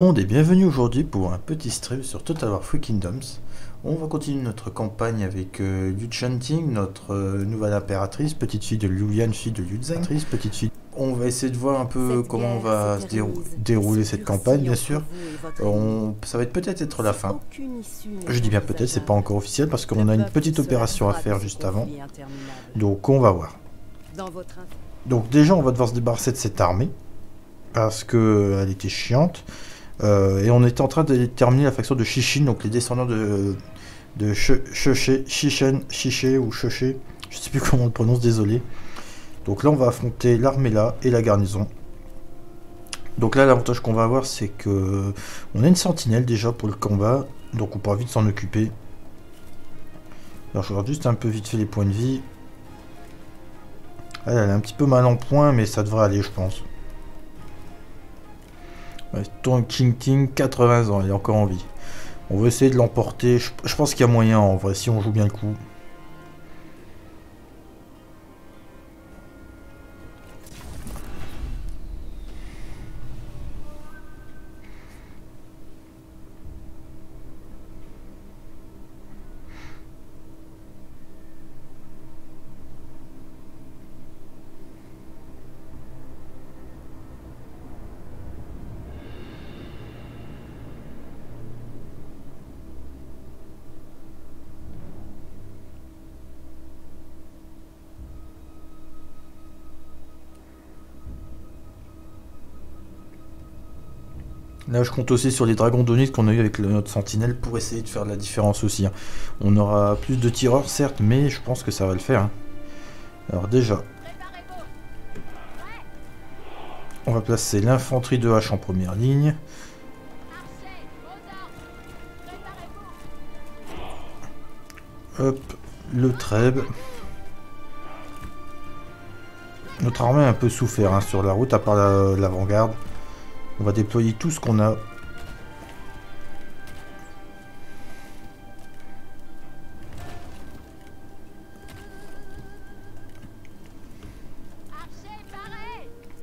monde et bienvenue aujourd'hui pour un petit stream sur Total War Free Kingdoms. On va continuer notre campagne avec euh, Liu Chanting, notre euh, nouvelle impératrice, petite fille de Liu Yan, fille de Liu Zhang, petite fille. On va essayer de voir un peu Cette comment on va se dérou- dérouler cette campagne, bien sûr. On- ça va être peut-être être la fin. Je dis bien peut-être, c'est pas encore officiel parce qu'on a une petite opération à faire juste avant. Donc on va voir. Donc déjà, on va devoir se débarrasser de cette armée parce que euh, elle était chiante. Euh, et on était en train de terminer la faction de Shishin, donc les descendants de de Shishen, ou Sheshe, je sais plus comment on le prononce, désolé. Donc là, on va affronter l'armée là et la garnison. Donc là, l'avantage qu'on va avoir, c'est que on a une sentinelle déjà pour le combat, donc on pourra vite s'en occuper. Alors je regarde juste un peu vite fait les points de vie. Elle, elle est un petit peu mal en point, mais ça devrait aller, je pense. Tong King Ting, 80 ans, elle est encore en vie. On va essayer de l'emporter. Je pense qu'il y a moyen, en vrai, si on joue bien le coup. Là, je compte aussi sur les dragons d'Onis qu'on a eu avec le- notre sentinelle pour essayer de faire de la différence aussi. hein. On aura plus de tireurs, certes, mais je pense que ça va le faire. hein. Alors déjà, on va placer l'infanterie de hache en première ligne. Hop, le trèbe. Notre armée a un peu souffert hein, sur la route, à part la- l'avant-garde. On va déployer tout ce qu'on a.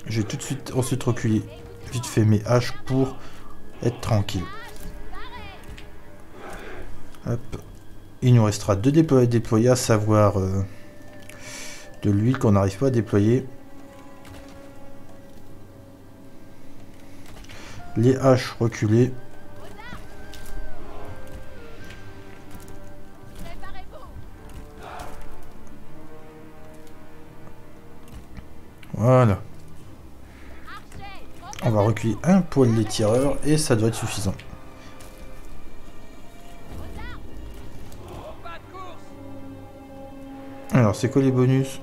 J'ai tout de suite ensuite reculé vite fait mes haches pour être tranquille. Il nous restera deux déployés déployer, à savoir euh, de l'huile qu'on n'arrive pas à déployer. Les haches reculées. Voilà. On va reculer un poil les tireurs et ça doit être suffisant. Alors, c'est quoi les bonus?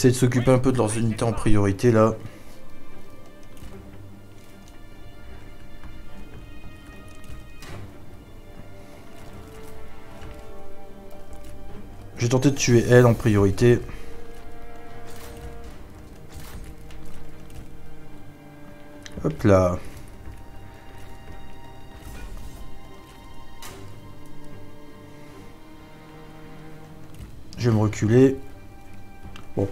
Essayer de s'occuper un peu de leurs unités en priorité là. J'ai tenté de tuer elle en priorité. Hop là. Je vais me reculer. Bon,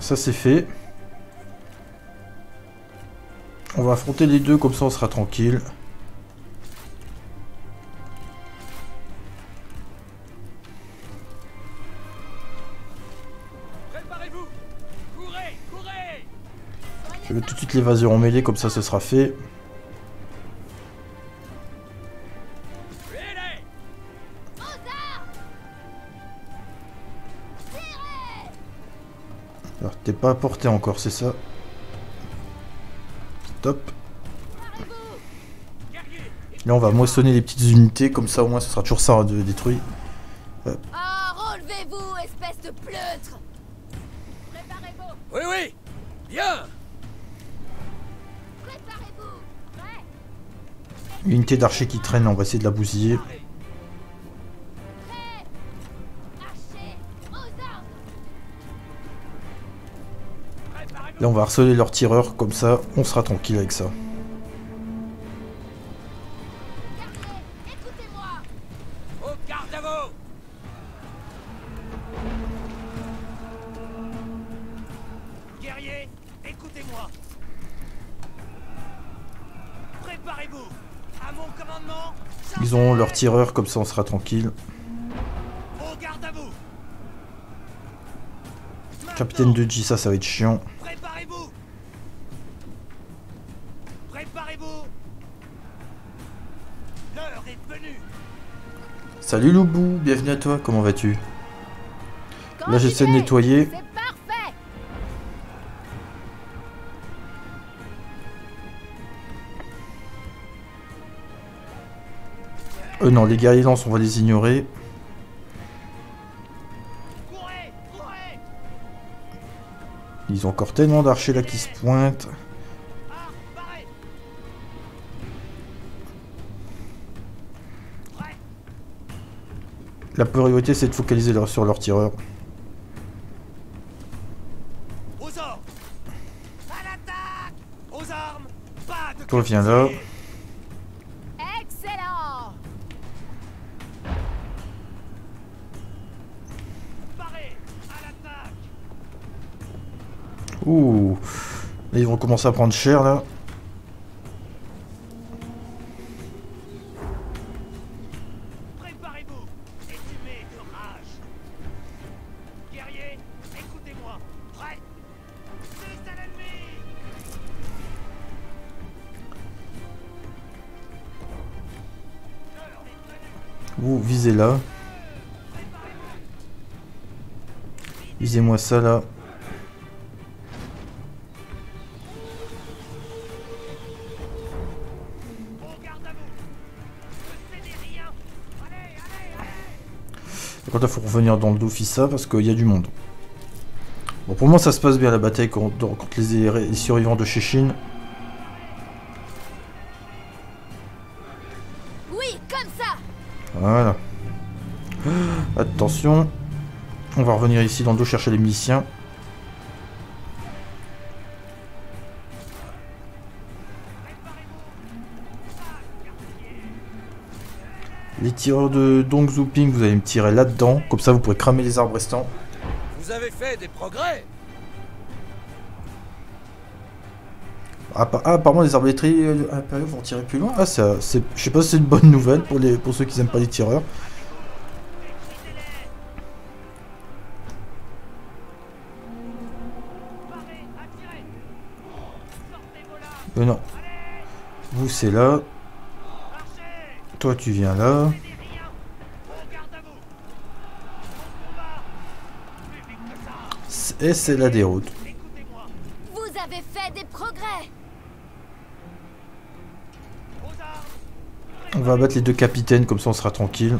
ça c'est fait. On va affronter les deux, comme ça on sera tranquille. Je vais tout de suite l'évasion en mêlée, comme ça ce sera fait. Pas à portée encore, c'est ça. Stop. Guerriers Là on va moissonner les petites unités, comme ça au moins ce sera toujours ça de détruit. Ah, relevez-vous, espèce de pleutre. Préparez-vous Oui, oui. Bien. Préparez-vous. Unité d'archers qui traîne, on va essayer de la bousiller. Là on va harceler leurs tireurs, comme ça on sera tranquille avec ça. Ils ont leur tireur, comme ça on sera tranquille. Capitaine de G, ça, ça va être chiant. Salut Loubou, bienvenue à toi, comment vas-tu? Là, j'essaie de nettoyer. Euh non, les guerriers lance, on va les ignorer. Ils ont encore tellement d'archers là qui se pointent. La priorité c'est de focaliser leur- sur leur tireur. Aux ordres À l'attaque Aux armes Pas de Toi, viens là. Excellent Parez À l'attaque Ouh. Là, ils vont commencer à prendre cher là. Allez, allez, allez Par contre, il faut revenir dans le Dofissa parce qu'il y a du monde. Bon, pour moi, ça se passe bien la bataille contre, les survivants de Chechine. Revenir ici dans le dos chercher les miliciens. Les tireurs de Dong Zuping, vous allez me tirer là-dedans. Comme ça, vous pourrez cramer les arbres restants. Vous avez fait des progrès Ah, pa- ah, apparemment, les arbalétriers euh, impériaux vont tirer plus loin. Ah, ça, je sais pas si c'est une bonne nouvelle pour, les, pour ceux qui n'aiment pas les tireurs. Mais non. Vous, c'est là. Toi, tu viens là. Et c'est la déroute. Vous avez fait des progrès On va abattre les deux capitaines, comme ça on sera tranquille.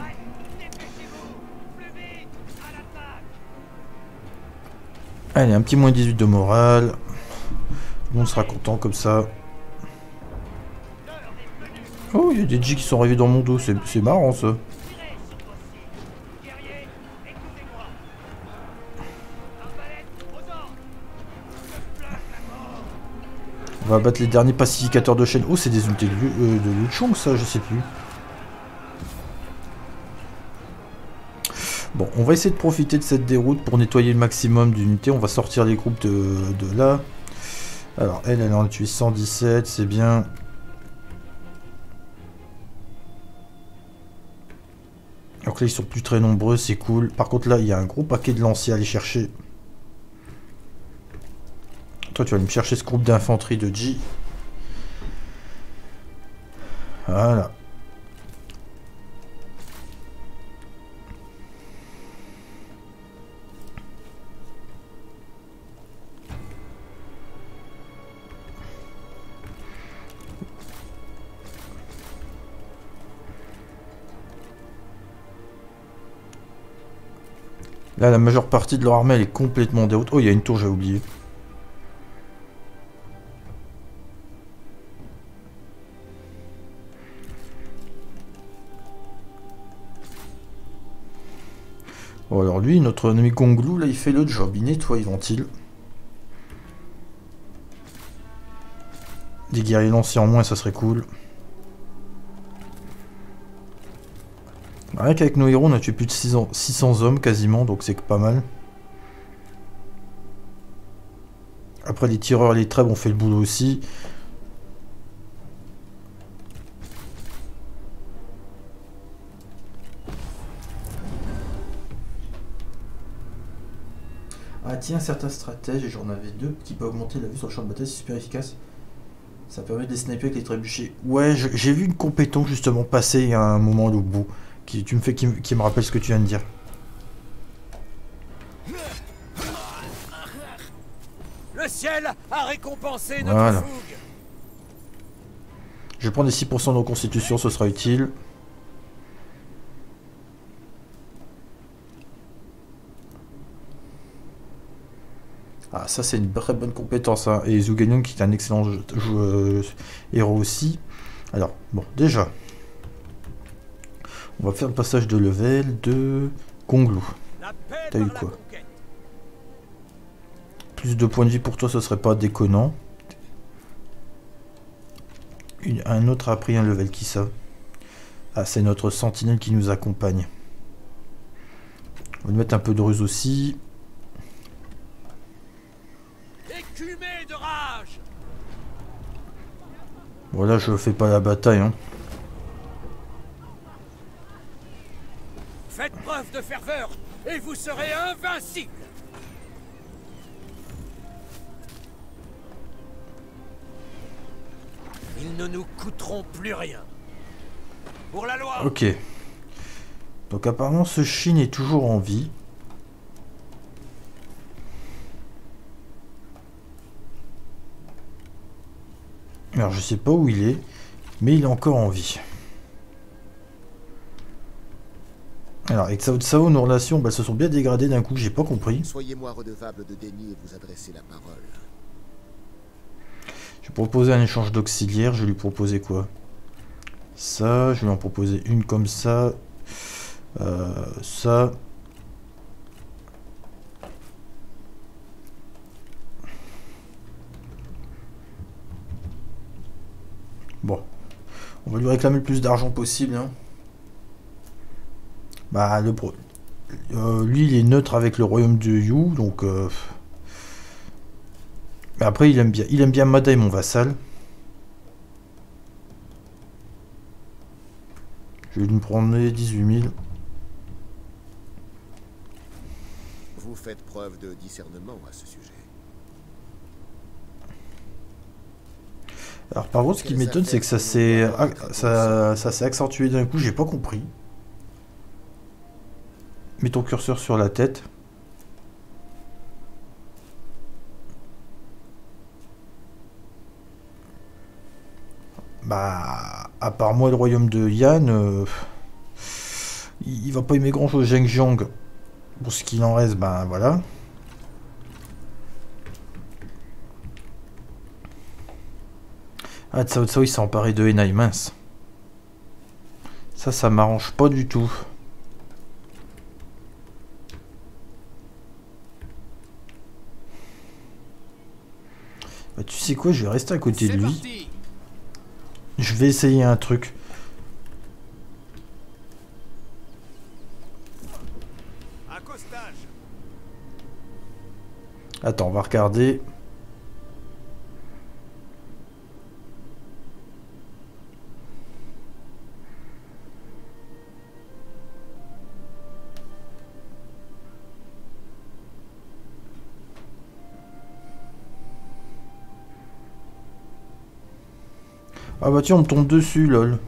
Allez, un petit moins 18 de morale. Monde sera content comme ça. Oh, il y a des G qui sont arrivés dans mon dos, c'est marrant ça. On va abattre les derniers pacificateurs de chaîne. Oh, c'est des unités de, euh, de Luchong ça, je sais plus. Bon, on va essayer de profiter de cette déroute pour nettoyer le maximum d'unités. On va sortir les groupes de, de là. Alors, elle, elle en a tué 117, c'est bien. Ils sont plus très nombreux, c'est cool. Par contre, là, il y a un gros paquet de lanciers à aller chercher. Toi, tu vas me chercher ce groupe d'infanterie de G. Voilà. La majeure partie de leur armée, elle est complètement déroute. Oh, il y a une tour, j'ai oublié. Bon, alors lui, notre ennemi Gonglou, là, il fait le job. Il nettoie les ventiles. Des guerriers lancés en moins, ça serait cool. Rien qu'avec nos héros, on a tué plus de 600, 600 hommes quasiment, donc c'est pas mal. Après, les tireurs et les trèbes ont fait le boulot aussi. Ah tiens, certains stratèges, et j'en avais deux, qui peuvent augmenter la vue sur le champ de bataille, c'est super efficace. Ça permet de les sniper avec les trébuchets. Ouais, j'ai vu une compétence justement passer a un moment au bout. Qui, tu me fais, qui, me- qui me rappelle ce que tu viens de dire. Le ciel a récompensé notre Voilà. fougue. Je vais prendre les 6% de reconstitution, ce sera utile. Ah, ça c'est une très bonne compétence. Hein. Et Zhugenyon qui est un excellent jeu- joueur- héros aussi. Alors, bon, déjà. On va faire le passage de level de paix T'as eu quoi. Plus de points de vie pour toi, ce serait pas déconnant. Une- un autre a pris un level, qui ça? Ah, c'est notre sentinelle qui nous accompagne. On va lui mettre un peu de ruse aussi. Voilà, je fais pas la bataille. Hein. Faites preuve de ferveur et vous serez invincible. Ils ne nous coûteront plus rien. Pour la loi. Ok. Donc apparemment, ce Shin est toujours en vie. Alors, je sais pas où il est, mais il est encore en vie. Alors, avec Sao Tsao, nos relations bah, se sont bien dégradées d'un coup, j'ai pas compris. Soyez-moi redevable de déni et vous adressez la parole. Je vais proposer un échange d'auxiliaires, je vais lui proposer quoi? Ça, je vais lui en proposer une comme ça. Euh, ça. Bon. On va lui réclamer le plus d'argent possible. hein. Bah, le pro... euh, lui, il est neutre avec le royaume de Yu, donc... euh, mais après, il aime bien, il aime bien Mada et mon vassal. Je vais lui prendre 18 000. Vous faites preuve de discernement à ce sujet. Alors par contre, ce qui m'étonne, c'est que ça s'est ça, ça s'est accentué d'un coup. J'ai pas compris. Mets ton curseur sur la tête. Bah, à part moi, le royaume de Yan, euh, il, va pas aimer grand chose. Zheng Jiang, pour ce qu'il en reste, ben voilà. Ah, Tsao Tsao, il s'est emparé de Henai, mince. Ça, ça m'arrange pas du tout. Bah, tu sais quoi, je vais rester à côté de lui. parti. Je vais essayer un truc. Attends, on va regarder. Ah bah tiens, on me tombe dessus, lol.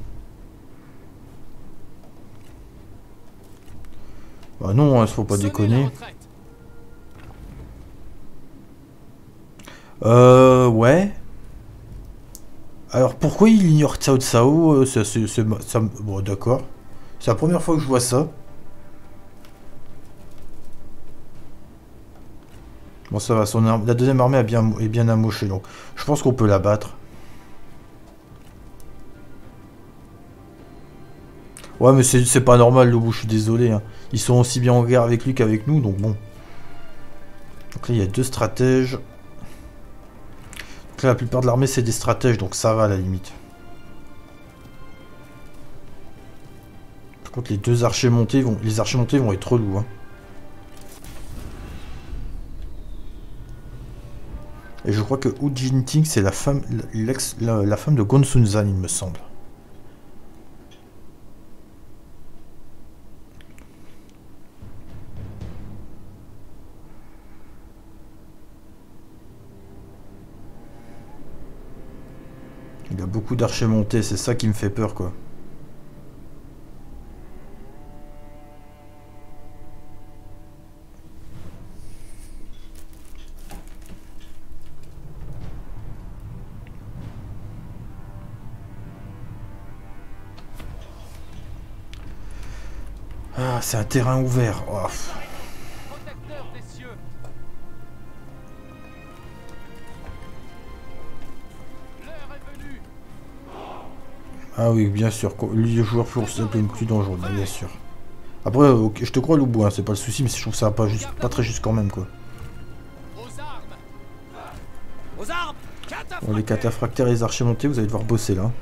Bah non, hein, faut pas déconner. Euh, ouais. Alors pourquoi il ignore Tsao Tsao euh, ça, ça Bon, d'accord. C'est la première fois que je vois ça. Bon, ça va, son arme- la deuxième armée est bien, est bien amochée, donc je pense qu'on peut la battre. Ouais, mais c'est pas normal, le bout, je suis désolé. hein. Ils sont aussi bien en guerre avec lui qu'avec nous, donc bon. Donc là, il y a deux stratèges. Donc là, la plupart de l'armée, c'est des stratèges, donc ça va à la limite. Par contre, les deux archers montés vont, les archers montés vont être relous. Hein. Et je crois que Hu Jinting, c'est la femme, la, la femme de Gonsunzan, il me semble. Il a beaucoup d'archers montés, c'est ça qui me fait peur, quoi. Ah, c'est un terrain ouvert. Oh, Ah oui, bien sûr. quoi. Lui, le joueur pour simple et plus dangereux, bien sûr. Après, ok, je te crois, Loubou, hein, c'est pas le souci, mais je trouve ça pas, juste, pas très juste quand même, quoi. Aux armes. Aux armes. Cataphractaires. Bon, les cataphractaires et les archers montés, vous allez devoir bosser, là.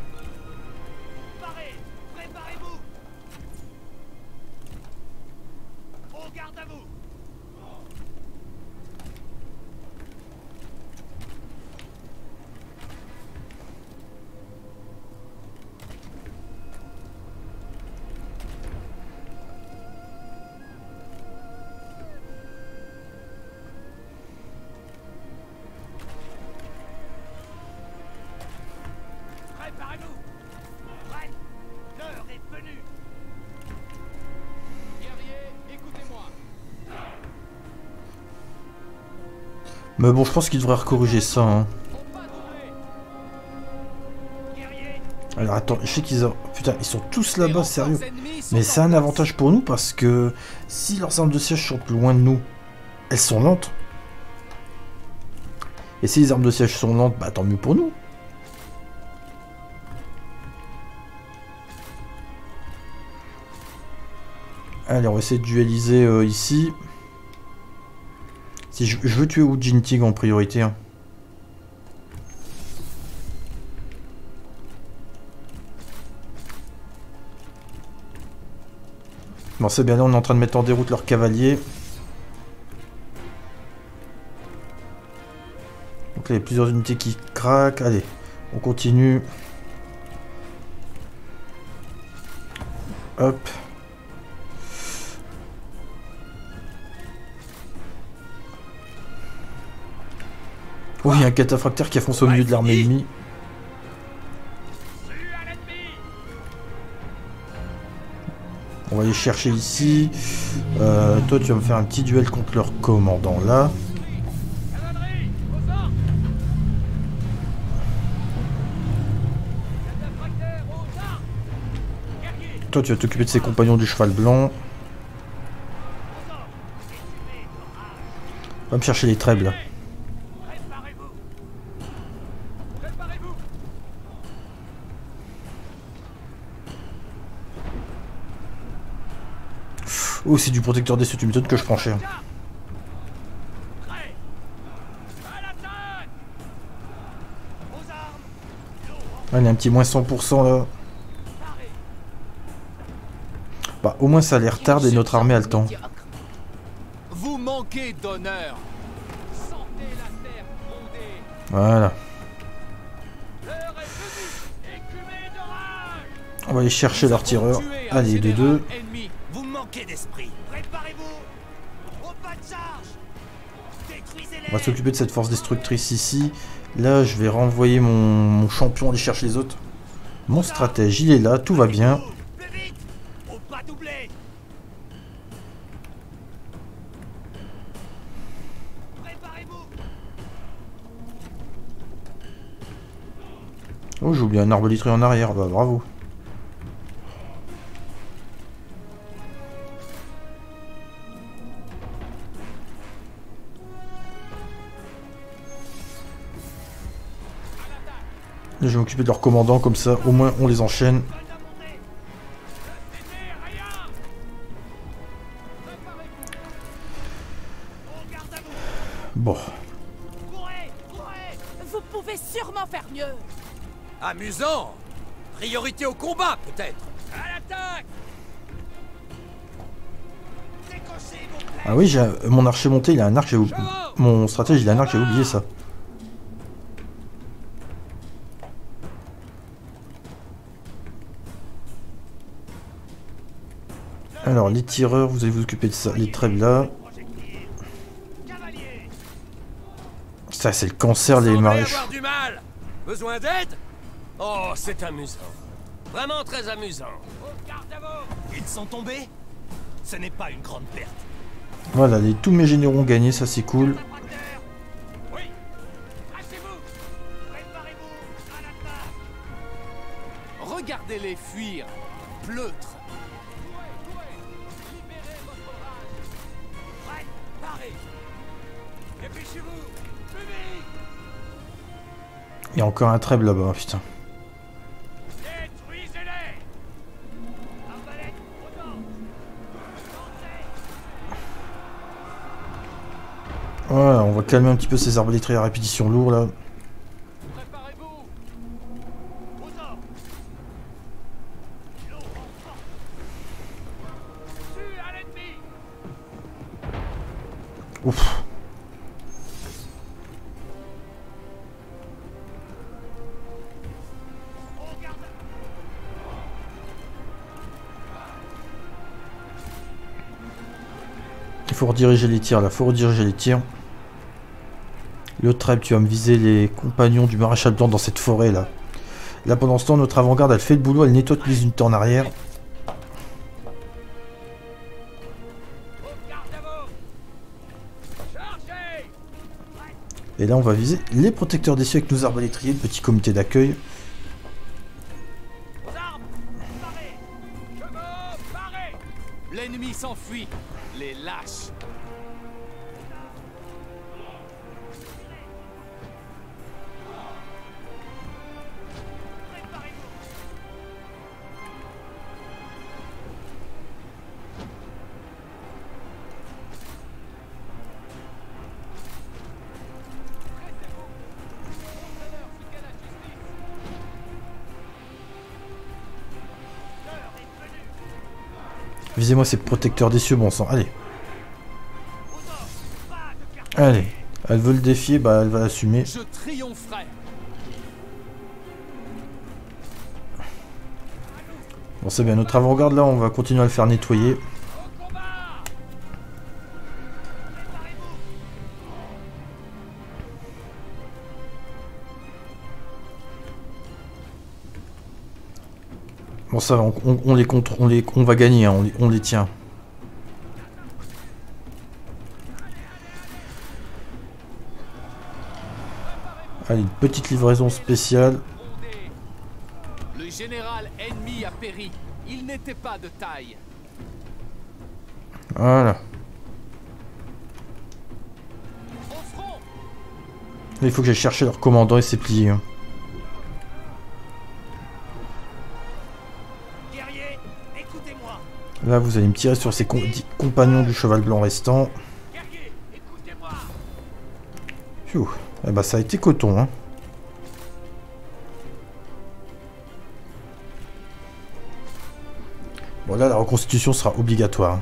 Mais bon, je pense qu'il devrait corriger ça, hein. Alors, attends, je sais qu'ils ont... Putain, ils sont tous là-bas, sérieux. Mais c'est un avantage pour nous parce que si leurs armes de siège sont loin de nous, elles sont lentes. Et si les armes de siège sont lentes, bah tant mieux pour nous. Allez, on va essayer de dualiser euh, ici. Si je, veux tuer Wu Jinting en priorité. hein. Bon, c'est bien là, on est en train de mettre en déroute leurs cavaliers. Donc là, il y a plusieurs unités qui craquent. Allez, on continue. Hop. Oh, il y a un cataphractaire qui a foncé au milieu de l'armée ennemie. On va aller chercher ici. Euh, toi, tu vas me faire un petit duel contre leur commandant là. Toi, tu vas t'occuper de ses compagnons du cheval blanc. vos Va me chercher les trèbles. là. Préparez-vous. Préparez-vous. Oh, c'est du protecteur des tu m'étonnes que je prends cher. Prêt. À l'attaque. Aux armes. L'eau en Ah, il y a un petit moins 100% là. Bah, au moins ça les retarde et notre armée a le temps. Vous manquez d'honneur. Voilà. On va aller chercher leur tireur. Allez, deux deux. S'occuper de cette force destructrice ici. Là, je vais renvoyer mon, champion aller chercher les autres. Mon stratège, il est là, tout va bien. Oh, j'ai oublié un arbalètrier en arrière. Bah, bravo. Je vais m'occuper de leur commandant, comme ça au moins on les enchaîne. Bon. Vous pouvez sûrement faire mieux. Amusant Priorité au combat, peut-être À l'attaque Ah oui, j'ai mon archer monté, il a un arc. Mon stratège, il a un arc, j'ai oublié ça. Tireurs, vous allez vous occuper de ça. Les trêves là. Cavalier Ça, c'est le cancer, les Semblez maréchaux. du mal Besoin d'aide? Oh, c'est amusant. Vraiment très amusant. Ils sont tombés? Ce n'est pas une grande perte. Voilà, les, tous mes généraux ont gagné, ça c'est cool. Regardez-les fuir. Pleutre. Il y a encore un trèble là-bas, putain. Voilà, on va calmer un petit peu ces arbalétriers à répétition lourd là. Il faut rediriger les tirs là, faut rediriger les tirs. Le trèble, tu vas me viser les compagnons du maréchal blanc dans cette forêt là. Là pendant ce temps, notre avant-garde elle fait le boulot, elle nettoie toutes les unités en arrière. Et là on va viser les protecteurs des cieux avec nos arbalétriers, le petit comité d'accueil. S'enfuit. Les lâches. Visez-moi ces protecteurs des cieux, bon sang. Allez. Allez. Elle veut le défier, bah elle va assumer. Je triompherai. Bon c'est bien, notre avant-garde là, on va continuer à le faire nettoyer. Bon ça on, on- on les contre, on les, on va gagner, hein, on, les, on les tient. Allez, une petite livraison spéciale. Le général ennemi a péri. Il n'était pas de taille. Voilà. Il faut que j'aille chercher leur commandant et c'est plié. hein. Écoutez-moi Là, vous allez me tirer sur ces com- compagnons du cheval blanc restant. Écoutez-moi. Eh bah ça a été coton, hein. Bon là, la reconstitution sera obligatoire.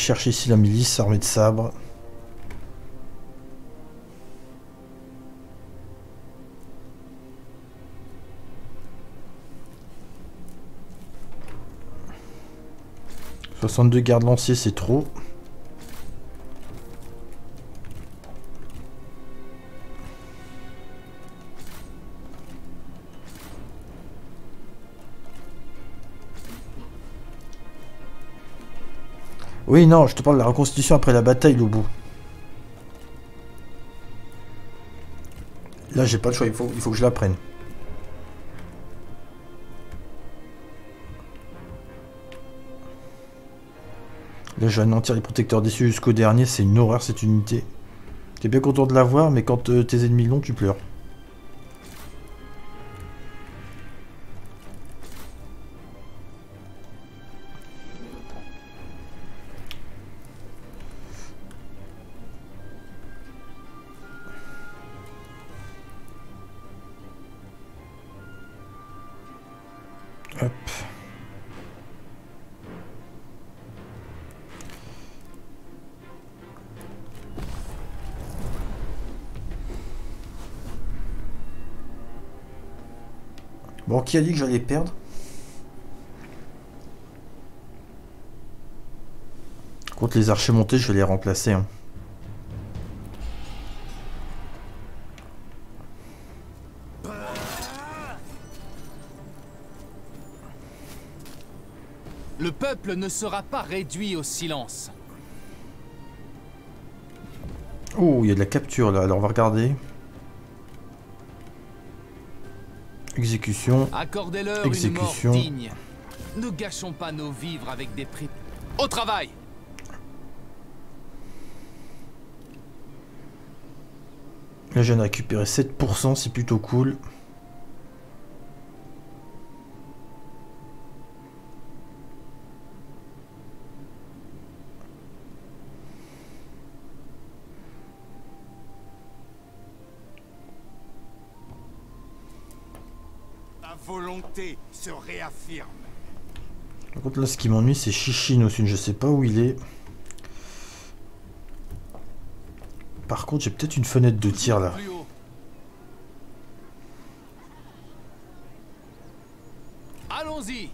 Chercher ici la milice armée de sabres. « 62 gardes lanciers, c'est trop. Oui, non, je te parle de la reconstitution après la bataille, le bout. Là, j'ai pas le choix, il faut, il faut que je la prenne. Là, je vais anéantir les protecteurs déçus jusqu'au dernier, c'est une horreur cette unité. T'es bien content de la voir, mais quand euh, tes ennemis l'ont, tu pleures. Bon, qui a dit que j'allais perdre Contre les archers montés, je vais les remplacer. hein. Le peuple ne sera pas réduit au silence. Oh, il y a de la capture là, alors on va regarder. Exécution. Accordez-leur une mort Exécution. digne. Ne gâchons pas nos vivres avec des prix. Au travail Là, je viens de récupérer 7%, c'est plutôt cool. Réaffirme. Par contre, là, ce qui m'ennuie, c'est aussi. Je sais pas où il est. Par contre, j'ai peut-être une fenêtre de tir là. Allons-y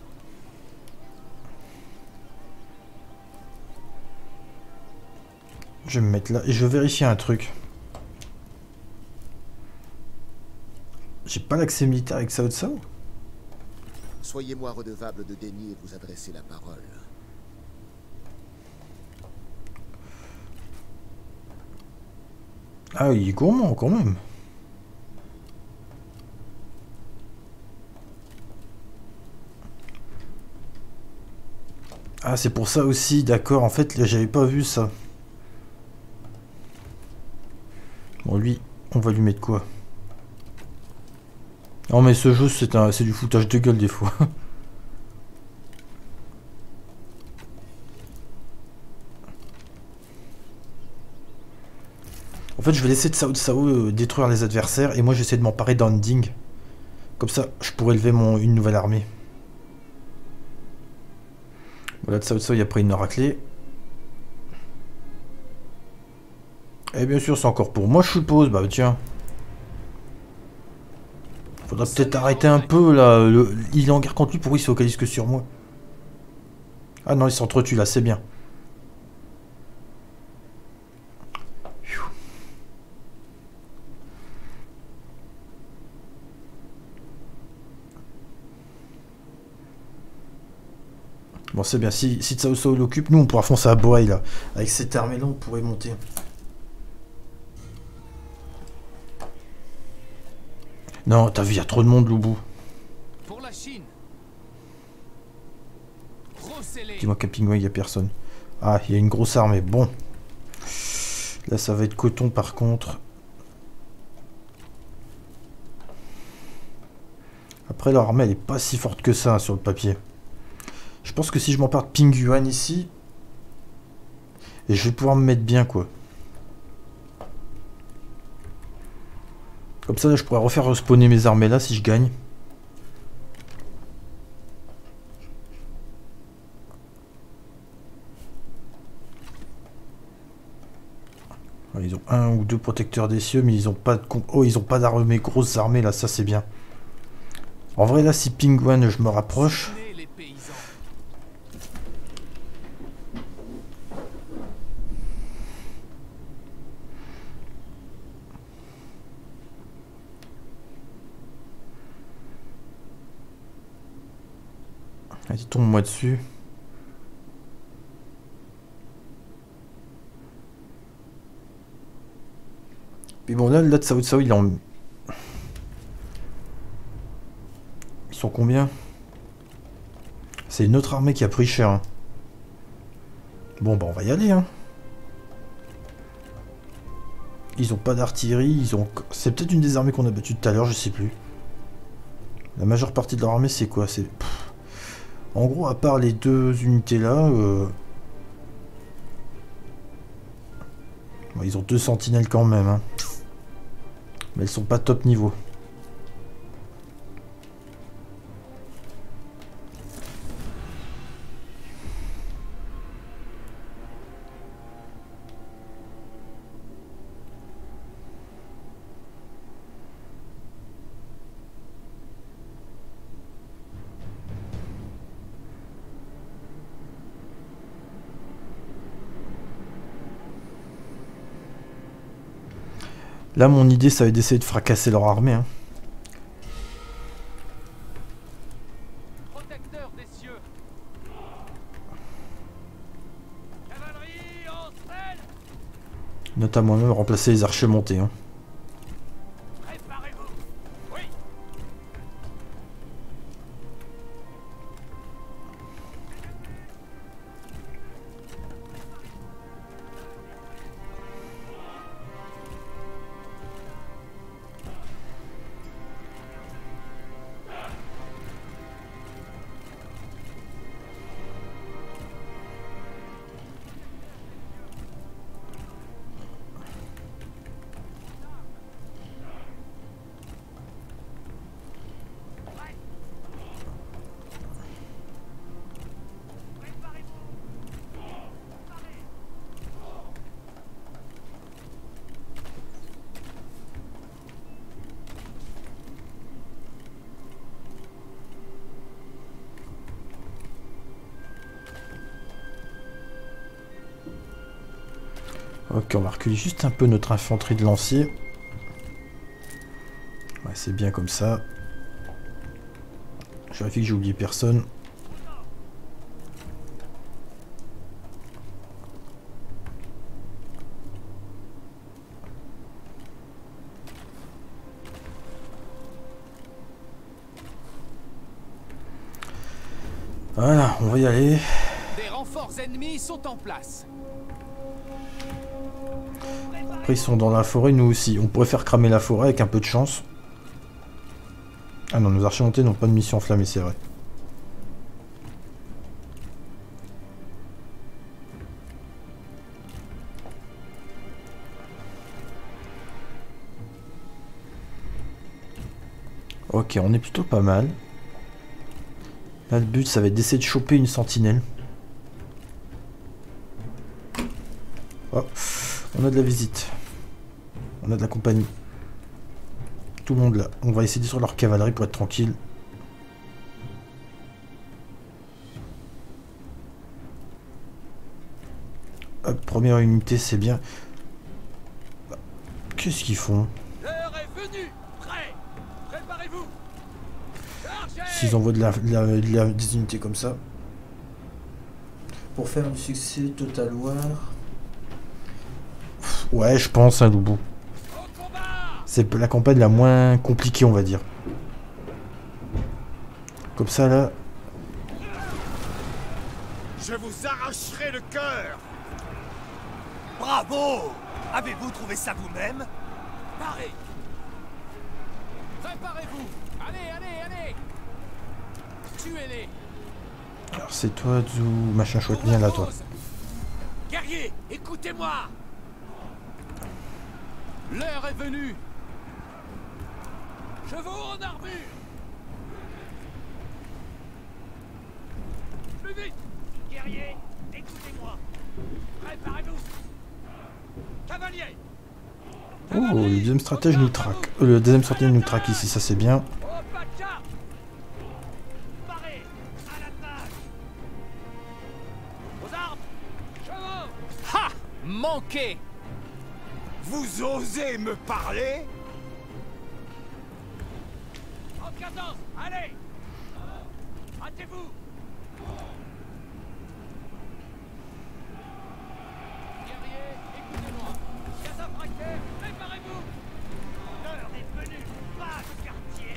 Je vais me mettre là et je vais vérifier un truc. J'ai pas l'accès militaire avec Sao Sao Soyez-moi redevable de daigner vous adresser la parole. Ah, il est gourmand quand même. Ah, c'est pour ça aussi, d'accord. En fait, j'avais pas vu ça. Bon, lui, on va lui mettre quoi? Non, mais ce jeu, c'est un, c'est du foutage de gueule des fois. En fait, je vais laisser Tsao Tsao euh, détruire les adversaires et moi j'essaie de m'emparer d'Anding. Comme ça, je pourrais élever mon, une nouvelle armée. Voilà, Tsao Tsao, il a pris une raclée. Et bien sûr, c'est encore pour moi, je suppose. Bah tiens. Faudra peut-être arrêter un peu là. Il est en guerre contre lui, pourquoi il se focalise que sur moi? Ah non, il s'entretue là, c'est bien. Bon, c'est bien. Si, si Tsao l'occupe, nous, on pourra foncer à Boei, là. Avec cette armée-là, on pourrait monter. Non, t'as vu, il y a trop de monde, Loubou. Pour la Chine Brossez-les Dis-moi qu'à Pingouin, il n'y a personne. Ah, il y a une grosse armée. Bon. Là, ça va être coton, par contre. Après, leur armée, elle est pas si forte que ça, hein, sur le papier. Je pense que si je m'empare de Pinguan ici... Et je vais pouvoir me mettre bien, quoi. Comme ça, je pourrais refaire respawner mes armées là, si je gagne. Ouais, Ils ont un ou deux protecteurs des cieux, mais ils ont pas de oh ils ont pas d'armée, grosses armées là, ça c'est bien. En vrai là, si Penguin je me rapproche, vas-y tombe-moi dessus. Puis bon là, là de Sao Sao il en. Ils sont combien? C'est une autre armée qui a pris cher. hein. Bon bah on va y aller hein. Ils ont pas d'artillerie, ils ont. C'est peut-être une des armées qu'on a battues tout à l'heure, je sais plus. La majeure partie de leur armée c'est quoi? C'est. En gros, à part les deux unités là, euh, ils ont deux sentinelles quand même. hein. Mais elles sont pas top niveau. Là, mon idée, ça va être d'essayer de fracasser leur armée. hein. Notamment même remplacer les archers montés. hein. Ok, on va reculer juste un peu notre infanterie de lancier. Ouais, c'est bien comme ça. Je vérifie que j'ai oublié personne. Voilà, on va y aller. Des renforts ennemis sont en place. Après, ils sont dans la forêt, nous aussi. On pourrait faire cramer la forêt avec un peu de chance. Ah non, nos archers n'ont pas de mission enflammée, c'est vrai. Ok, on est plutôt pas mal. Là, le but, ça va être d'essayer de choper une sentinelle. Oh, on a de la visite. On a de la compagnie. Tout le monde là. On va essayer sur leur cavalerie pour être tranquille. Hop, première unité, c'est bien. Qu'est-ce qu'ils font? S'ils envoient de la, de la- de la- des unités comme ça. Pour faire du succès total war. Ouais, je pense, un Loubou. C'est la campagne la moins compliquée, on va dire. Comme ça, là. Je vous arracherai le cœur Bravo Avez-vous trouvé ça vous-même? Parez Préparez-vous Allez, allez, allez Tuez-les Alors, c'est toi, Zou, machin chouette. Viens là, toi. Guerrier, écoutez-moi L'heure est venue Chevaux en armure. Plus vite. Guerrier, écoutez-moi. Préparez-vous. Cavalier. Oh, le deuxième stratège nous traque. Euh, le deuxième stratège nous traque ici, ça c'est bien. Au pas de charge Parez À l'attaque Aux armes. Chevaux. Ha! Manqué Vous osez me parler? Allez. Hâtez-vous. Guerrier, écoutez-moi. Cataphractaire, préparez-vous. L'heure est venue Pas de quartier.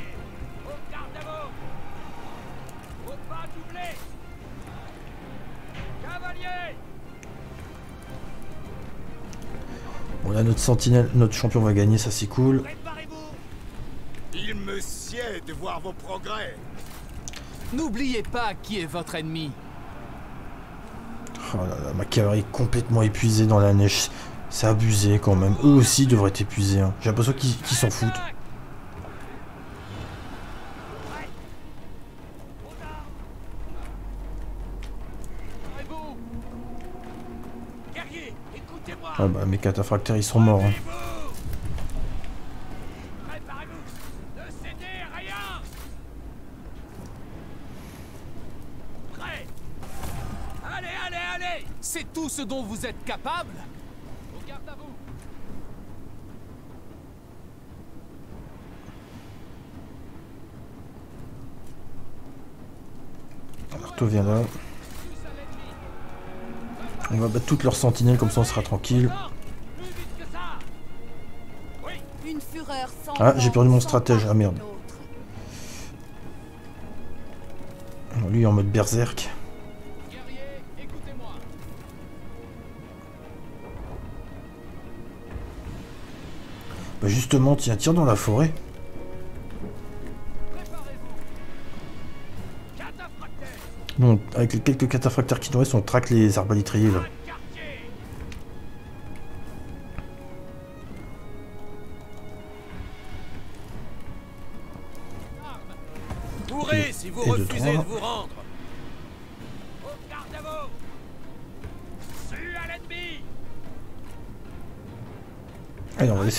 Au garde à vous Au pas doublé Cavalier. Bon, là, notre sentinelle, notre champion va gagner, ça c'est cool. De voir vos progrès N'oubliez pas qui est votre ennemi. Oh là là, ma cavalerie est complètement épuisée dans la neige. C'est abusé quand même. Eux aussi devraient être épuisés. hein. J'ai l'impression qu'ils s'en foutent. Ah bah, mes cataphractaires ils sont morts. hein. capable Au garde vient là. On va battre toutes leurs sentinelles, comme ça on sera tranquille. Ah, j'ai perdu mon stratège. Ah merde. Lui, en mode berserk. Justement, tiens, tire dans la forêt. Bon, avec les quelques cataphractaires qui nous restent, on traque les arbalétriers là. Si vous refusez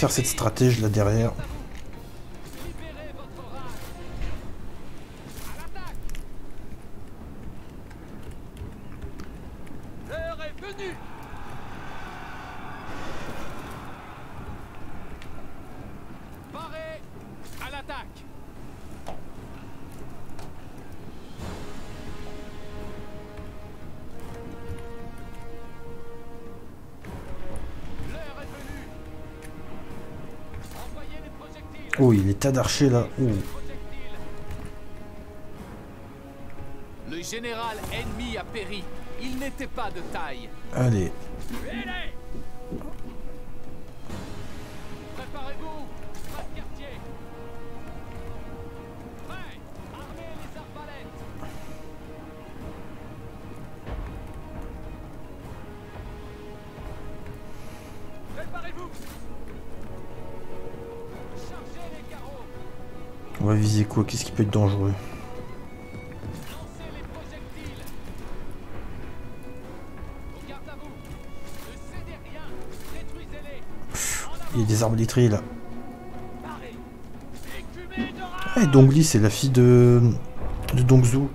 faire cette stratège là derrière. Oh, il des tas d'archers là. Oh. Le général ennemi a péri. Il n'était pas de taille. Allez. Quoi Qu'est-ce qui peut être dangereux. Il y a des arbalétriers là. Et Dongli, c'est la fille de. de Dongzhou.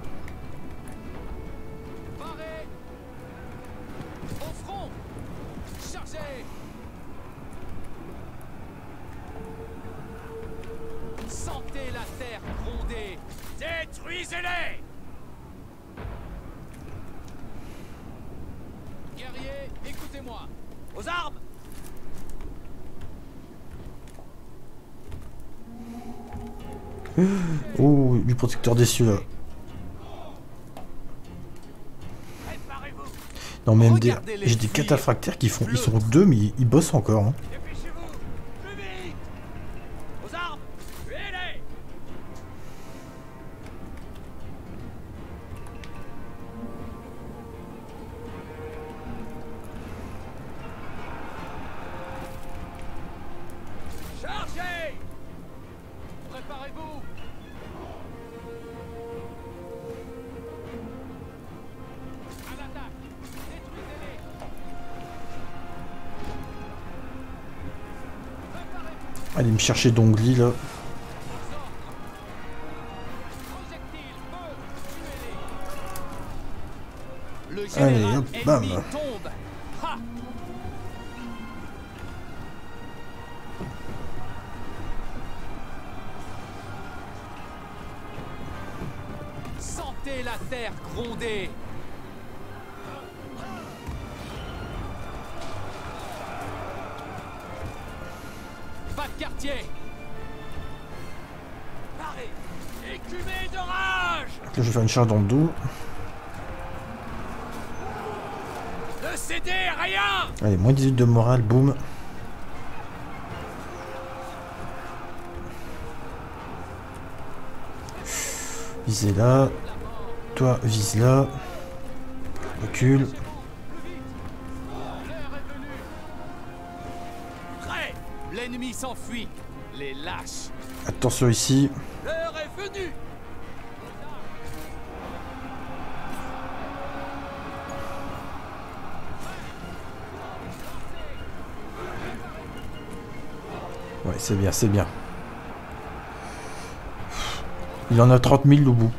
Des cieux là. Préparez-vous Non, mais MD, j'ai des cataphractaires qui font. Ils sont deux, mais ils, ils bossent encore. hein. Allez me chercher Dongli là. Allez, hop, bam. Sentez la terre gronder. Charge dans le dos. Ne cédez rien Allez, moins 18 de morale, boum. Visez là. Toi, vise là. Recule. L'ennemi s'enfuit. Les lâches. Attention ici. L'heure est venue C'est bien, c'est bien. Il en a 30 000, Loubou.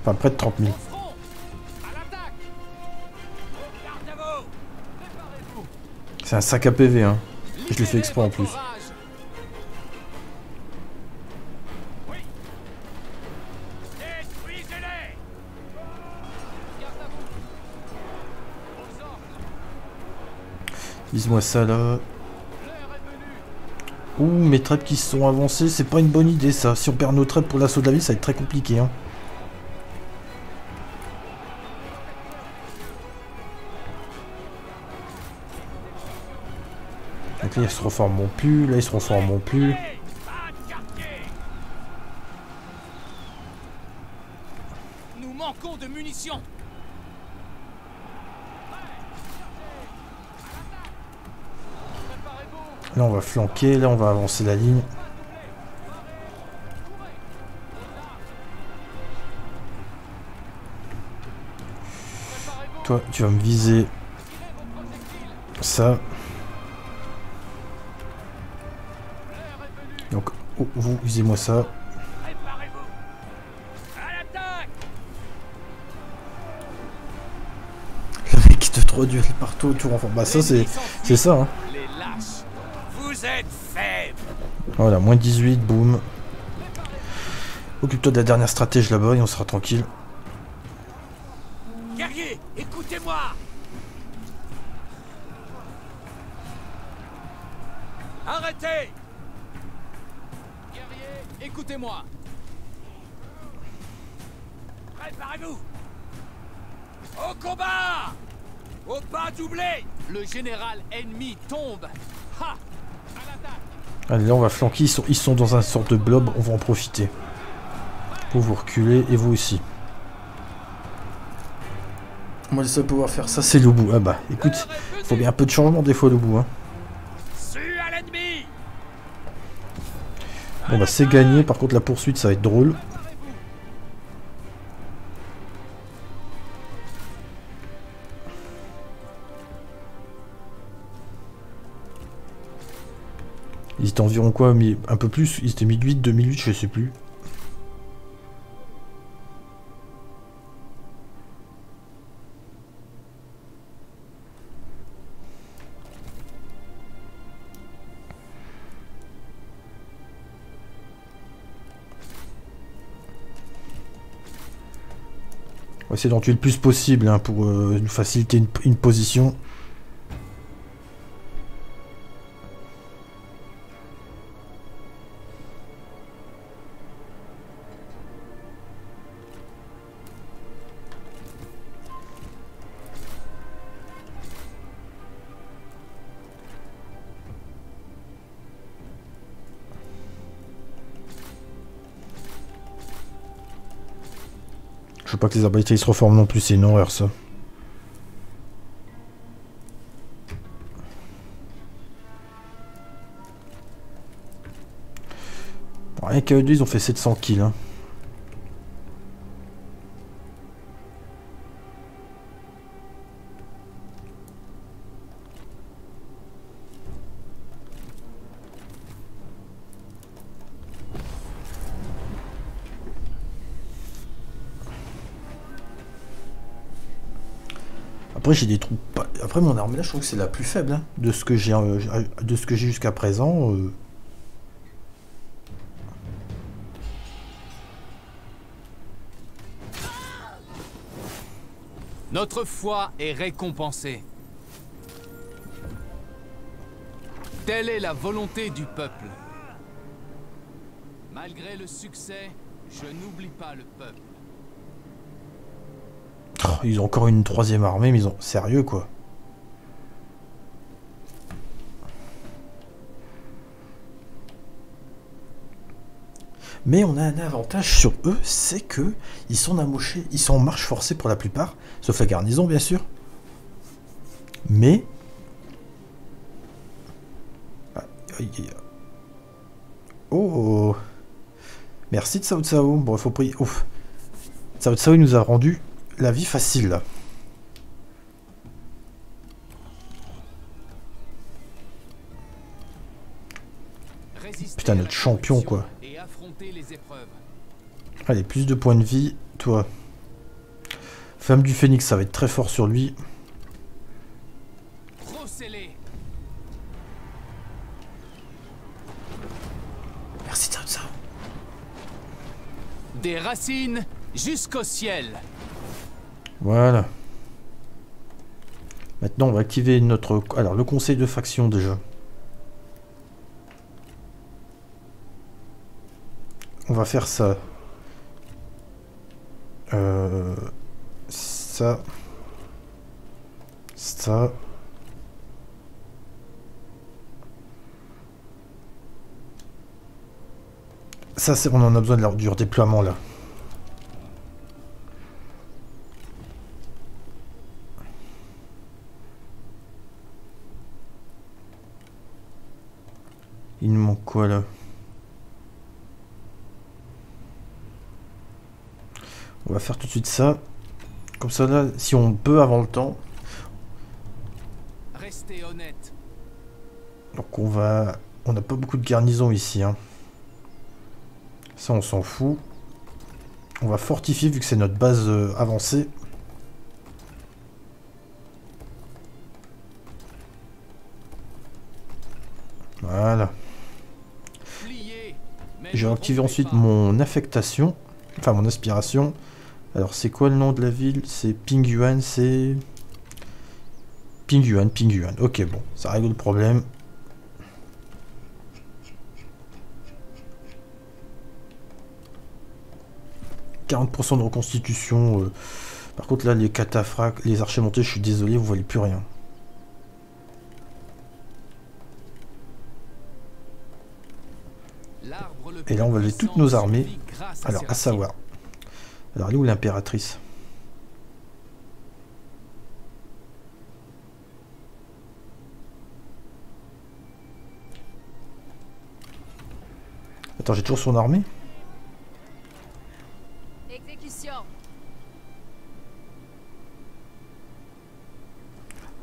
Enfin, près de 30 000. C'est un sac à PV, hein. Je l'ai fait exprès en plus. Dis-moi ça là. Ouh, mes trappes qui sont avancées, c'est pas une bonne idée ça. Si on perd nos trappes pour l'assaut de la ville, ça va être très compliqué. Hein. Donc là, ils se reformeront plus. Là, ils se reformeront plus. Nous manquons de munitions. Là, on va flanquer. Là, on va avancer la ligne. Toi, tu vas me viser ça. Donc, oh, vous, visez-moi ça. Le mec qui te duels partout autour. Enfin, bah ça, c'est c'est ça. Hein. Voilà, moins 18, boum. Occupe-toi de la dernière stratège là-bas et on sera tranquille. Allez, là, on va flanquer. Ils sont, ils sont dans un sorte de blob. On va en profiter. Pour vous reculer et vous aussi. Moi, le seul à pouvoir faire ça, c'est le bout. Ah bah, écoute, faut bien un peu de changement des fois, le bout. Hein. Su à l'ennemi Bon bah, c'est gagné. Par contre, la poursuite, ça va être drôle. Ils étaient environ quoi Un peu plus Ils étaient 1008, 2008, je sais plus. On va essayer d'en tuer le plus possible hein, pour euh, nous faciliter une position. Les arbalètes ils se reforment non plus, c'est une horreur ça. Rien qu'à eux deux, ils ont fait 700 kills. Hein. Après j'ai des. Après mon arme là je trouve que c'est la plus faible hein, de ce que j'ai euh, de ce que j'ai jusqu'à présent. euh. Notre foi est récompensée. Telle est la volonté du peuple. Malgré le succès, je n'oublie pas le peuple. Ils ont encore une troisième armée mais ils ont sérieux quoi. Mais on a un avantage sur eux, c'est que ils sont amochés, ils sont en marche forcée pour la plupart, sauf la garnison bien sûr. Mais. Oh Merci de Sao Tsao. Bon, il faut prier. Ouf. Sao Tsao il nous a rendu la vie facile Putain, notre champion, quoi. Allez, plus de points de vie, toi. Femme du phénix, ça va être très fort sur lui. Merci Sao Tsao. Des racines jusqu'au ciel. Voilà. Maintenant, on va activer notre... Alors, le conseil de faction, déjà. On va faire ça. Euh, ça. Ça. Ça, c'est, on en a besoin de leur, du redéploiement là. Il nous manque quoi là? On va faire tout de suite ça. Comme ça là, si on peut avant le temps. Restez honnête. Donc on va... On n'a pas beaucoup de garnison ici. Hein. Ça on s'en fout. On va fortifier vu que c'est notre base euh, avancée. Voilà. Ne activé rompez ensuite mon affectation. Enfin mon aspiration. Alors c'est quoi le nom de la ville? C'est Pingyuan, c'est... Pingyuan, Pingyuan. Ok bon, ça règle le problème. « 40% de reconstitution. euh. Par contre là les cataphractes, les archers montés, je suis désolé, vous voyez plus rien. Et là, on va lever toutes nos armées. Alors à savoir. Alors elle est où l'impératrice? Attends, j'ai toujours son armée? Exécution.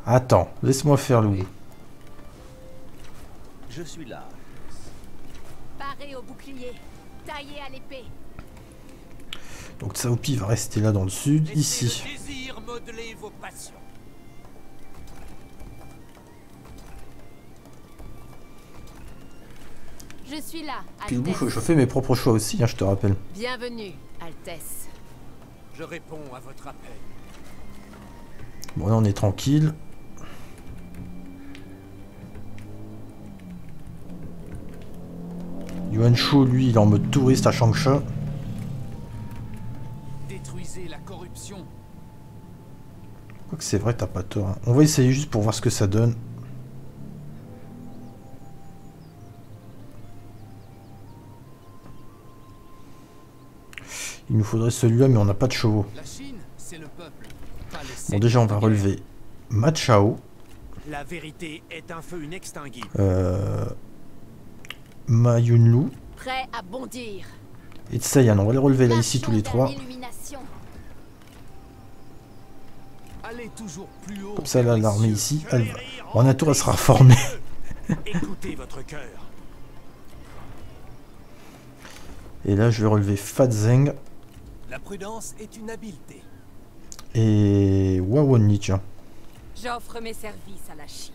Attends, laisse-moi faire le Je suis là. Paré au bouclier. Taillé à l'épée. Donc Tsaopi va rester là dans le sud, Laissez ici. le désir modeler vos passions. Je suis là, Puis le bout, Altesse. je, je fais mes propres choix aussi, hein, je te rappelle. Bienvenue, Altesse. Je réponds à votre appel. Bon là on est tranquille. Yuan Shu, lui, il est en mode touriste à Changsha. Détruisez la corruption. Quoique c'est vrai, t'as pas tort. hein. On va essayer juste pour voir ce que ça donne. Il nous faudrait celui-là, mais on n'a pas de chevaux. La Chine, c'est le peuple. Pas les Bon, déjà, on va relever Machao, La vérité est un feu inextinguible. euh, Ma Yunlu Prêt à bondir. et Tsayan. On va les relever là, ici, tous les trois. l'illumination. Allez toujours plus haut. Comme ça, là, l'armée ici, elle va... Périr En un tour, elle sera reformée. Écoutez votre cœur. Et là, je vais relever Fadzeng La prudence est une habileté. et Wawoni, tiens. J'offre mes services à la Chine.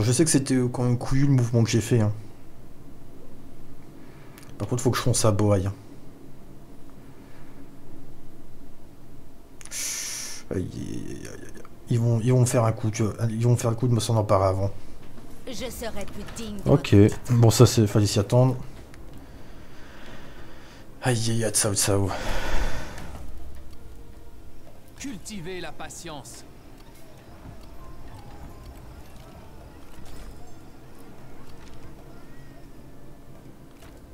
Bon, je sais que c'était quand même couillu le mouvement que j'ai fait. hein. Par contre, faut que je fonce à Boaï. hein. Aïe, aïe, aïe, aïe, aïe. Ils vont, ils vont me faire un coup, tu vois. Ils vont me faire le coup de me s'en emparer avant. Je serai plus digne Ok, bon ça c'est fallait s'y attendre. Aïe aïe aïe, Tsao Tsao. Cultivez la patience.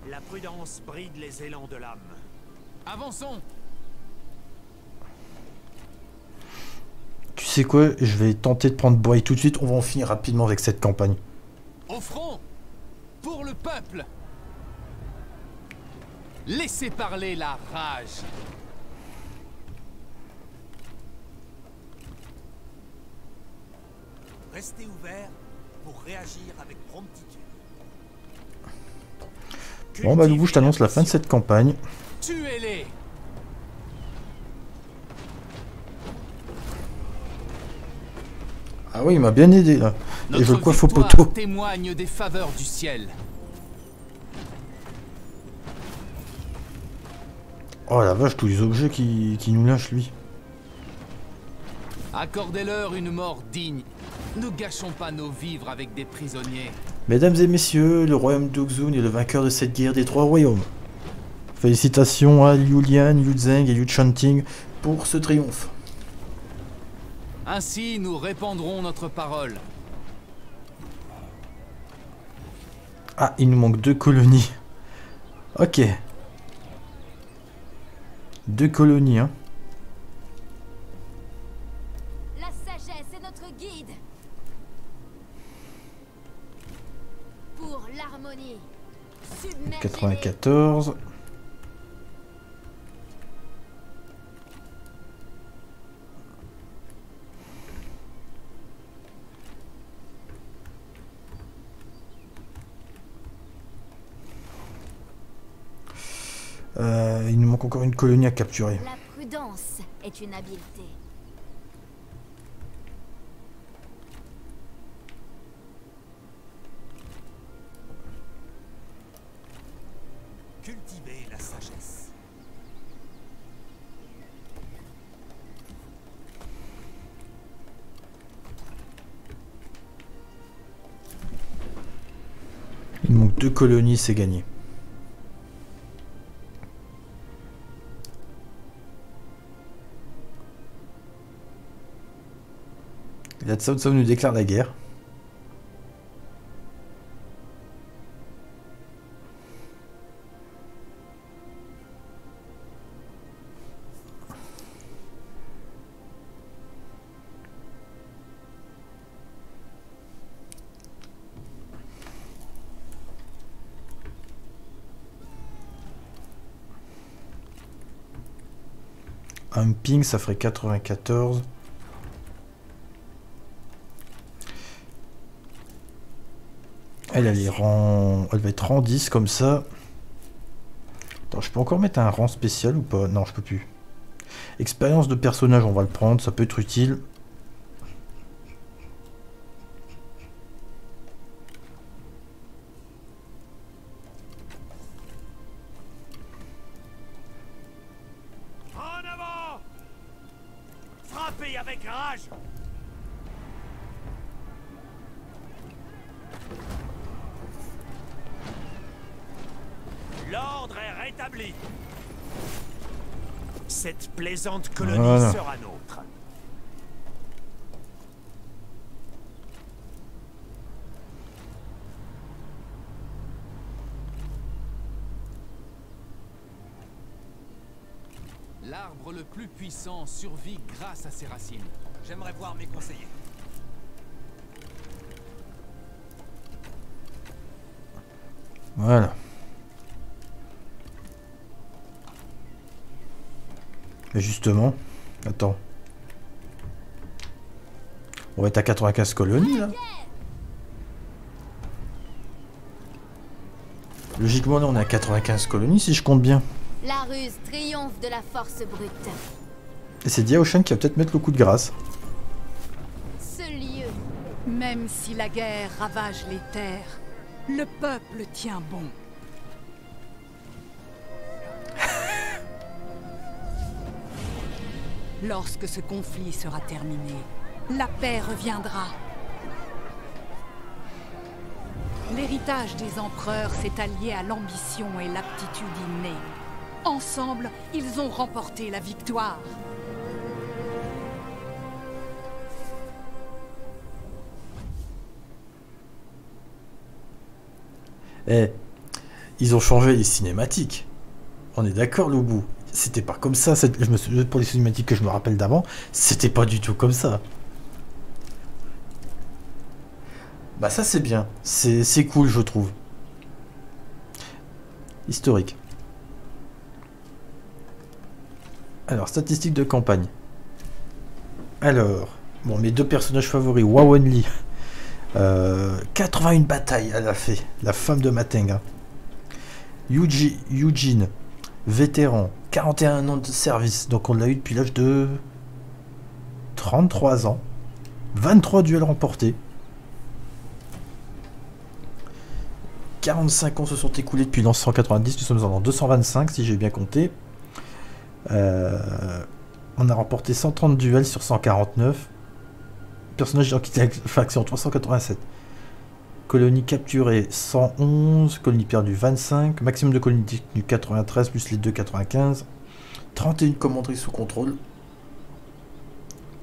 La prudence bride les élans de l'âme. Avançons. Tu sais quoi, je vais tenter de prendre Boaï tout de suite, on va en finir rapidement avec cette campagne. Au front. Pour le peuple. Laissez parler la rage. Restez ouverts pour réagir avec promptitude. Bon bah Loubou, je t'annonce la fin de cette campagne. Tuez-les. Ah oui, il m'a bien aidé là. Et je coiffe au poteau. témoigne des faveurs du ciel. Oh la vache, tous les objets qui, qui nous lâchent lui. Accordez-leur une mort digne. Ne gâchons pas nos vivres avec des prisonniers. Mesdames et messieurs, le royaume d'Uxun est le vainqueur de cette guerre des trois royaumes. Félicitations à Liu Lian, Liu Zheng et Liu Chanting pour ce triomphe. Ainsi, nous répandrons notre parole. Ah, il nous manque deux colonies. Ok. Deux colonies, hein. 94. Euh, il nous manque encore une colonie à capturer. La prudence est une habileté. Il manque deux colonies, c'est gagné. La Tsao nous déclare la guerre. Un ping, ça ferait 94. Elle, est rang... elle va être rang 10 comme ça. Attends, je peux encore mettre un rang spécial ou pas? Non, je peux plus. Expérience de personnage, on va le prendre, ça peut être utile. Colonie Voilà. sera nôtre. L'arbre le plus puissant survit grâce à ses racines. J'aimerais voir mes conseillers. Voilà. Justement, attends. On va être à 95 colonies là. Logiquement là on est à 95 colonies si je compte bien. La ruse triomphe de la force brute. Et c'est Diaoshan qui va peut-être mettre le coup de grâce. Ce lieu, Même si la guerre ravage les terres, le peuple tient bon. Lorsque ce conflit sera terminé, la paix reviendra. L'héritage des empereurs s'est allié à l'ambition et l'aptitude innée. Ensemble, ils ont remporté la victoire. Eh, ils ont changé les cinématiques. On est d'accord, le bout. C'était pas comme ça. Je me pour les cinématiques que je me rappelle d'avant, c'était pas du tout comme ça. Bah ça c'est bien. C'est cool, je trouve. Historique. Alors, statistiques de campagne. Alors, bon, mes deux personnages favoris, Wawen Lee. Euh, 81 batailles elle a fait, la femme de Mateng. hein. Yuji, Eugene, vétéran, 41 ans de service, donc on l'a eu depuis l'âge de 33 ans. 23 duels remportés. 45 ans se sont écoulés depuis l'an 190, nous sommes en 225 si j'ai bien compté. Euh, on a remporté 130 duels sur 149. Personnage la faction 387. Colonie capturée 111, colonie perdue 25, maximum de colonies détenues 93 plus les 2 95, 31 commanderies sous contrôle,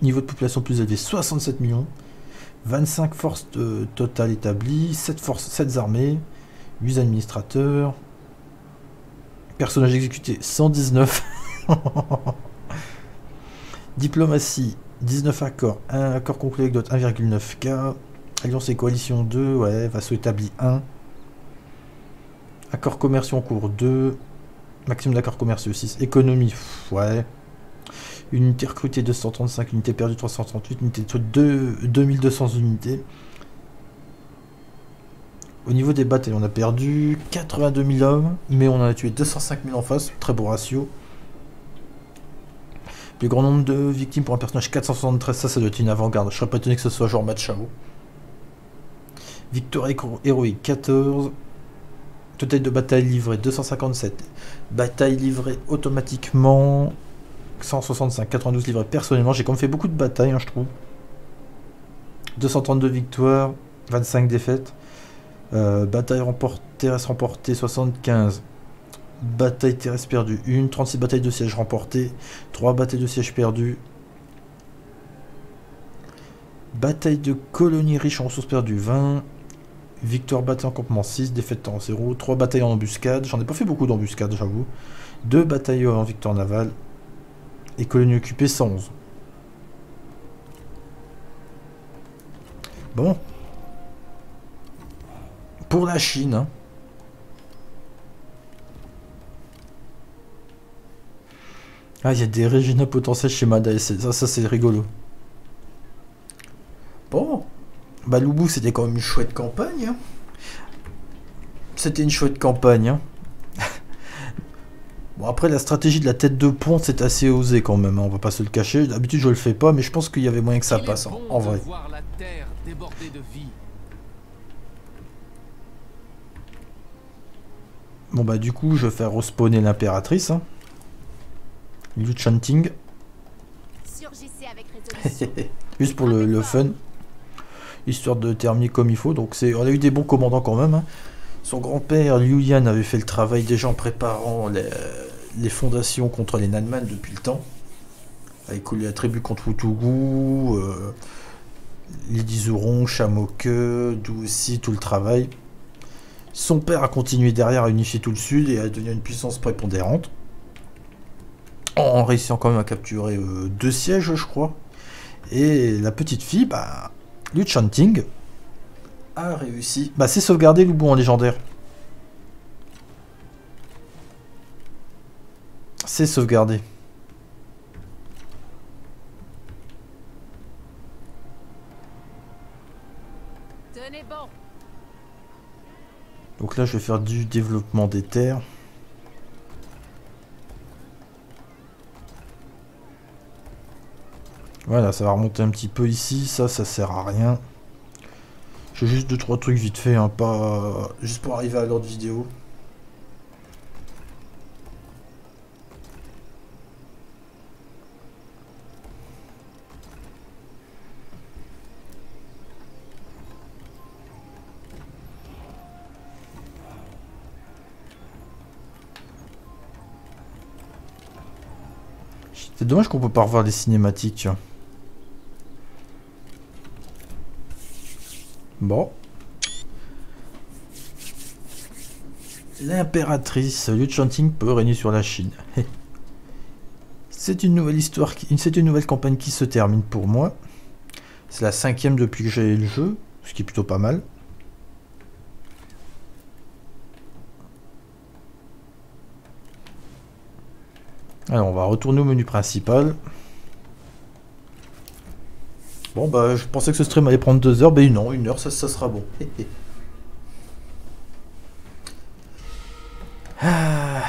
niveau de population plus élevé 67 millions, 25 forces totales établies, 7 forces, 7 armées, 8 administrateurs, personnages exécutés 119, diplomatie 19 accords, 1 accord conclu avec d'autres 1,9K, Alliance et coalition 2, ouais, vassaux établi 1. Accords commerciaux en cours 2. Maximum d'accords commerciaux 6. Économie, ouais. Unité recrutée 235, unité perdue 338, unité de 2, 2200 unités. Au niveau des batailles, on a perdu 82 000 hommes, mais on en a tué 205 000 en face, très beau ratio. Plus grand nombre de victimes pour un personnage 473, ça, ça doit être une avant-garde. Je serais pas étonné que ce soit genre Machao. Victoire héroïque 14. Total de bataille livrée 257. Bataille livrée automatiquement 165. 92 livrées personnellement. J'ai quand même fait beaucoup de batailles, hein, je trouve. 232 victoires, 25 défaites. Euh, bataille remportée, terrestre remportée 75. Bataille terrestre perdue 1. 36 batailles de siège remportées. 3 batailles de siège perdues. Bataille de colonie riche en ressources perdues 20. Victoire en campement 6, défaite en 0, 3 batailles en embuscade, j'en ai pas fait beaucoup d'embuscades j'avoue, 2 batailles en victoire navale, et colonie occupée 111. Bon. Pour la Chine, hein. Ah, il y a des régionaux potentiels chez Mada, ça, ça c'est rigolo. Bon, bah Loubou c'était quand même une chouette campagne. Hein. C'était une chouette campagne. Hein. bon après la stratégie de la tête de pont c'est assez osé quand même, hein, on va pas se le cacher. D'habitude je le fais pas mais je pense qu'il y avait moyen que ça passe en, vrai. Bon bah du coup je vais faire respawner l'impératrice. Hein. Liu Chanting. Juste pour le fun histoire de terminer comme il faut. Donc on a eu des bons commandants quand même. Hein. Son grand-père, Liu Yan, avait fait le travail déjà en préparant les, fondations contre les Nanman depuis le temps. Avec la tribu contre Wutugu, euh, Lidizuron, Shamoke, d'où aussi tout le travail. Son père a continué derrière à unifier tout le sud et à devenir une puissance prépondérante. En réussissant quand même à capturer euh, deux sièges, je crois. Et la petite fille, bah, Liu Chanting a réussi. Bah, c'est sauvegardé Loubou en légendaire. C'est sauvegardé. Donc là, je vais faire du développement des terres. Voilà, ça va remonter un petit peu ici. Ça, ça sert à rien. J'ai juste deux trois trucs vite fait, hein, pas juste pour arriver à l'ordre vidéo. C'est dommage qu'on peut pas revoir les cinématiques. Bon. L'impératrice Liu Chanting peut régner sur la Chine. C'est une nouvelle histoire, c'est une nouvelle campagne qui se termine pour moi. C'est la cinquième depuis que j'ai le jeu, ce qui est plutôt pas mal. Alors on va retourner au menu principal. Bon, bah, je pensais que ce stream allait prendre deux heures. Ben non, une heure, ça, sera bon. Ah.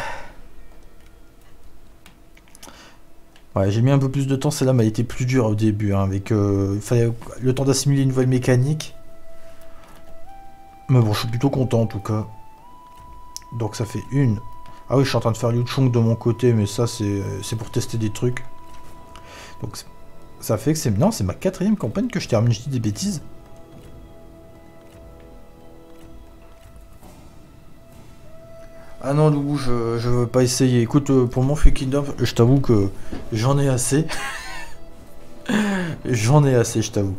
Ouais, j'ai mis un peu plus de temps, celle-là m'a été plus dure au début, hein, avec euh, fallait le temps d'assimiler une nouvelle mécanique. Mais bon, je suis plutôt content en tout cas. Donc ça fait une. Ah oui, je suis en train de faire Liu de mon côté, mais ça c'est c'est pour tester des trucs. Donc ça fait que c'est... Non, c'est ma quatrième campagne que je termine, je dis des bêtises. Ah non, Loubou, je, je veux pas essayer. Écoute, euh, pour mon Free Kingdom, je t'avoue que j'en ai assez. j'en ai assez, je t'avoue.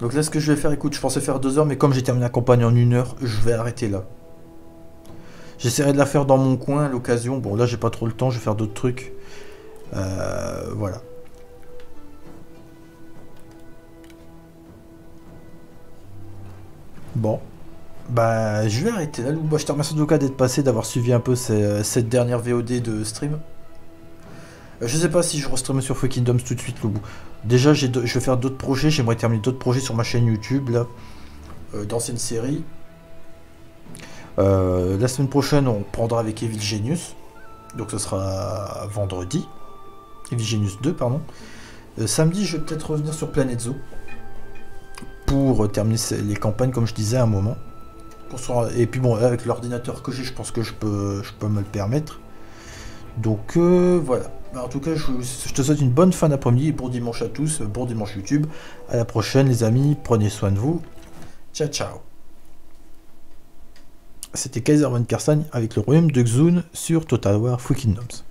Donc là, ce que je vais faire, écoute, je pensais faire deux heures, mais comme j'ai terminé la campagne en une heure, je vais arrêter là. J'essaierai de la faire dans mon coin à l'occasion. Bon, là, j'ai pas trop le temps, je vais faire d'autres trucs. Euh, voilà. Bon. Bah, je vais arrêter là. Bah, je te remercie en tout cas d'être passé, d'avoir suivi un peu cette dernière VOD de stream. Euh, je sais pas si je restream sur Free tout de suite, Loubou. Déjà, je vais faire d'autres projets. J'aimerais terminer d'autres projets sur ma chaîne YouTube, là. Euh, d'anciennes séries. Euh, la semaine prochaine, on prendra avec Evil Genius. Donc, ce sera vendredi. Evil Genius 2, pardon. samedi, je vais peut-être revenir sur Planet Zoo. Pour terminer les campagnes, comme je disais à un moment. Et puis bon, avec l'ordinateur que j'ai, je pense que je peux, je peux me le permettre. Donc voilà. Bah, en tout cas, je, te souhaite une bonne fin d'après-midi bon dimanche à tous, bon dimanche YouTube. À la prochaine les amis, prenez soin de vous. Ciao ciao. C'était Kaiser Van Kerstein avec le royaume de Xun sur Total War Free Kingdoms.